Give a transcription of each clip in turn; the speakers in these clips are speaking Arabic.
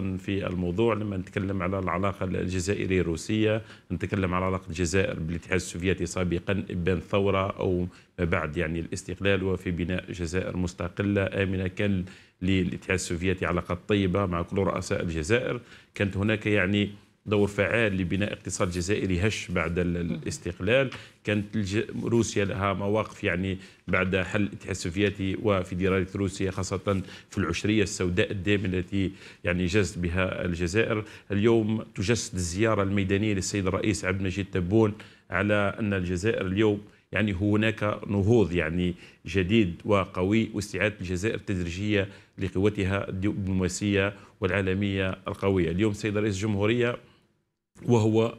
في الموضوع لما نتكلم على العلاقة الجزائرية الروسية نتكلم على علاقة الجزائر بالاتحاد السوفيتي سابقا إبان ثورة أو ما بعد يعني الاستقلال وفي بناء جزائر مستقلة آمنة كان للاتحاد السوفيتي علاقات طيبة مع كل رؤساء الجزائر. كانت هناك يعني دور فعال لبناء اقتصاد جزائري هش بعد الاستقلال. كانت روسيا لها مواقف يعني بعد حل الاتحاد السوفيتي وفيدرالية روسيا خاصة في العشرية السوداء الدائمة التي يعني جازت بها الجزائر. اليوم تجسد الزيارة الميدانية للسيد الرئيس عبد المجيد تبون على أن الجزائر اليوم يعني هناك نهوض يعني جديد وقوي واستعادة الجزائر تدريجية لقوتها الدبلوماسية والعالمية القوية. اليوم سيد رئيس الجمهورية وهو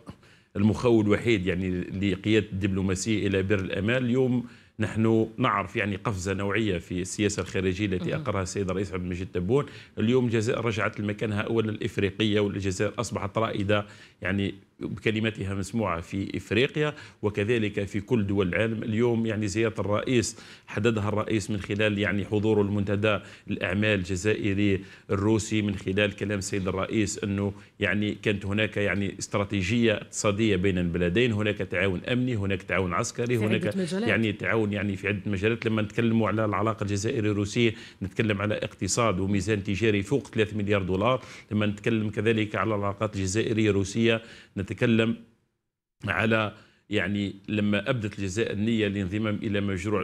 المخول الوحيد يعني لقيادة الدبلوماسية إلى بر الامان اليوم نحن نعرف يعني قفزة نوعية في السياسة الخارجية التي أقرها السيد الرئيس عبد المجيد تبون، اليوم الجزائر رجعت لمكانها اولا الإفريقية والجزائر أصبحت رائدة يعني بكلمتها مسموعة في إفريقيا وكذلك في كل دول العالم. اليوم يعني زيارة الرئيس حددها الرئيس من خلال يعني حضوره المنتدى الأعمال الجزائري الروسي من خلال كلام السيد الرئيس أنه يعني كانت هناك يعني استراتيجية اقتصادية بين البلدين هناك تعاون أمني هناك تعاون عسكري هناك يعني تعاون يعني في عدة مجالات. لما نتكلموا على العلاقة الجزائرية الروسية نتكلم على اقتصاد وميزان تجاري فوق 3 مليار دولار. لما نتكلم كذلك على العلاقات الجزائرية الروسية نتكلم على يعني لما أبدت الجزائر نيه للانضمام إلى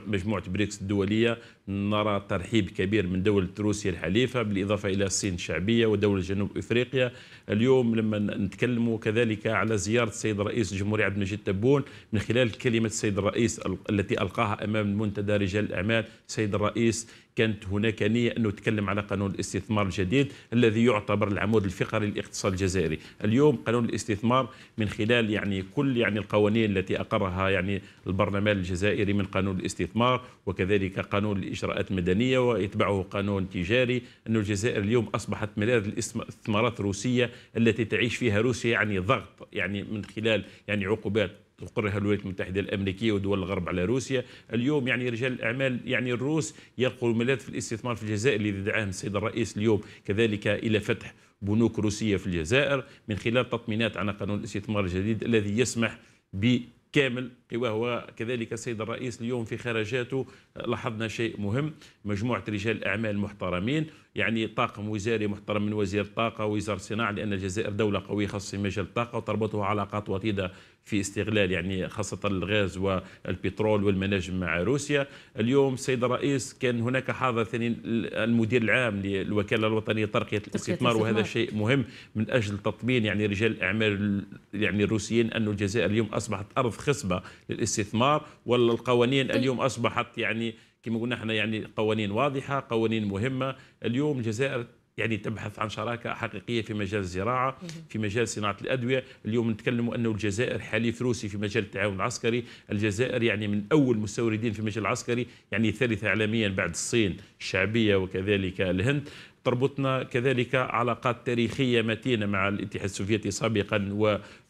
مجموعة بريكس الدولية نرى ترحيب كبير من دولة روسيا الحليفة بالإضافة إلى الصين الشعبية ودولة جنوب إفريقيا. اليوم لما نتكلم كذلك على زيارة السيد رئيس الجمهوريه عبد المجيد تبون من خلال كلمة السيد الرئيس التي ألقاها أمام المنتدى رجال الأعمال السيد الرئيس كانت هناك نية أنه يتكلم على قانون الاستثمار الجديد الذي يعتبر العمود الفقري للاقتصاد الجزائري. اليوم قانون الاستثمار من خلال يعني كل يعني القوانين التي أقرها يعني البرلمان الجزائري من قانون الاستثمار وكذلك قانون الإجراءات المدنية ويتبعه قانون تجاري أن الجزائر اليوم أصبحت ملاذ الاستثمارات الروسية التي تعيش فيها روسيا يعني ضغط يعني من خلال يعني عقوبات تقرها الولايات المتحدة الأمريكية ودول الغرب على روسيا. اليوم يعني رجال الأعمال يعني الروس يلقوا الملاذ في الاستثمار في الجزائر الذي دعاهم السيد الرئيس اليوم كذلك إلى فتح بنوك روسية في الجزائر من خلال تطمينات على قانون الاستثمار الجديد الذي يسمح ب كامل وهو كذلك السيد الرئيس اليوم في خرجاته لاحظنا شيء مهم مجموعة رجال أعمال محترمين يعني طاقم وزاري محترم من وزير الطاقة ووزارة الصناعة لأن الجزائر دولة قوية خاصة في مجال الطاقة وتربطها علاقات وطيدة في استغلال يعني خاصة الغاز والبترول والمناجم مع روسيا اليوم السيد الرئيس كان هناك حاضر ثاني المدير العام للوكالة الوطنية لترقية الاستثمار وهذا شيء مهم من أجل تطمين يعني رجال الأعمال يعني الروسيين أن الجزائر اليوم أصبحت أرض خصبة للاستثمار والقوانين طيب. اليوم أصبحت يعني كما قلنا إحنا يعني قوانين واضحة قوانين مهمة. اليوم الجزائر يعني تبحث عن شراكة حقيقية في مجال الزراعة في مجال صناعة الأدوية. اليوم نتكلم انه الجزائر حليف روسي في مجال التعاون العسكري. الجزائر يعني من أول مستوردين في المجال العسكري يعني ثالثة عالميا بعد الصين الشعبية وكذلك الهند. تربطنا كذلك علاقات تاريخية متينة مع الاتحاد السوفيتي سابقا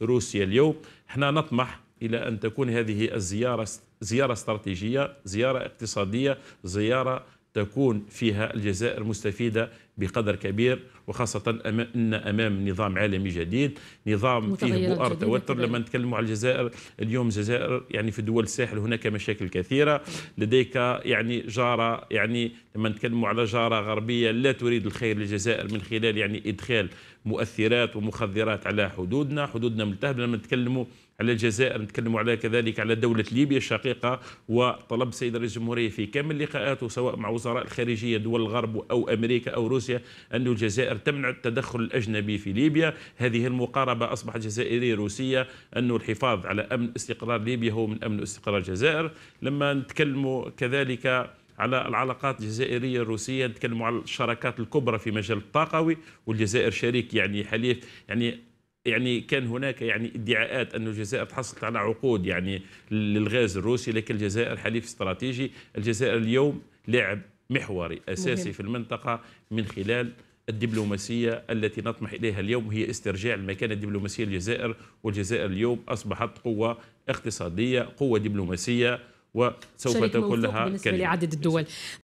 وروسيا اليوم. إحنا نطمح إلى أن تكون هذه الزيارة زيارة استراتيجية زيارة اقتصادية زيارة تكون فيها الجزائر مستفيدة بقدر كبير وخاصة أن أمام نظام عالمي جديد نظام فيه بؤر توتر لما نتكلم على الجزائر اليوم الجزائر يعني في دول الساحل هناك مشاكل كثيرة. لديك يعني جارة يعني لما نتكلم على جارة غربية لا تريد الخير للجزائر من خلال يعني إدخال مؤثرات ومخدرات على حدودنا حدودنا ملتهبة. لما نتكلموا على الجزائر نتكلم على كذلك على دولة ليبيا الشقيقة وطلب السيد رئيس الجمهورية في كامل لقاءاته سواء مع وزراء الخارجية دول الغرب أو أمريكا أو روسيا أن الجزائر تمنع التدخل الأجنبي في ليبيا. هذه المقاربة أصبحت جزائرية روسية أن الحفاظ على أمن استقرار ليبيا هو من أمن استقرار الجزائر. لما نتكلم كذلك على العلاقات الجزائرية الروسية نتكلم على الشراكات الكبرى في مجال الطاقوي والجزائر شريك يعني حليف يعني يعني كان هناك يعني ادعاءات أن الجزائر تحصلت على عقود يعني للغاز الروسي لكن الجزائر حليف استراتيجي. الجزائر اليوم لاعب محوري أساسي مهم. في المنطقة من خلال الدبلوماسية التي نطمح إليها اليوم هي استرجاع المكانة الدبلوماسية للجزائر. والجزائر اليوم أصبحت قوة اقتصادية قوة دبلوماسية وسوف تكون لها بالنسبة لعدد الدول.